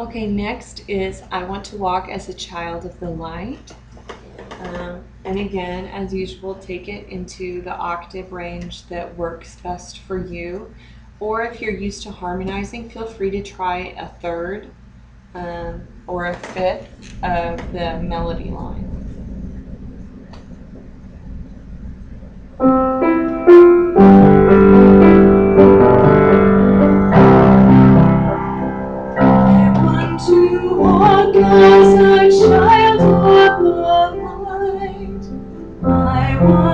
Okay, next is I want to walk as a child of the light. Um, and again, as usual, take it into the octave range that works best for you. Or if you're used to harmonizing, feel free to try a third um, or a fifth of the melody line.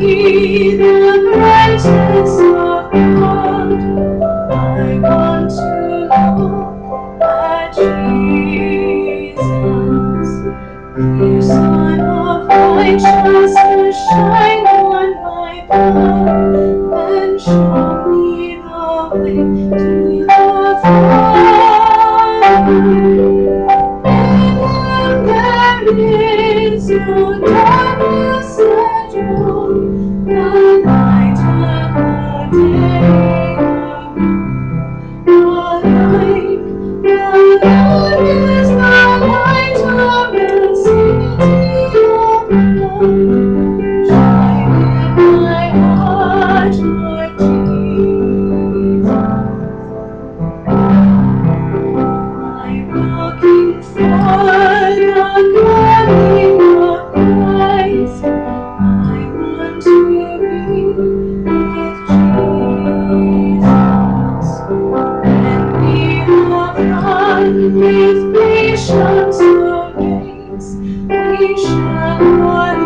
to with patience the race. We shall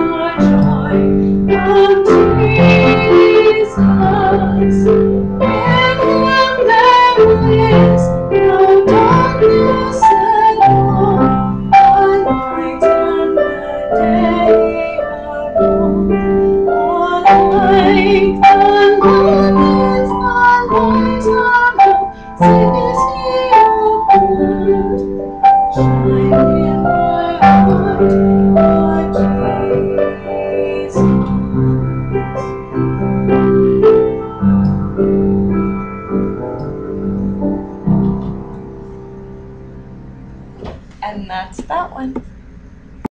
And that's that one.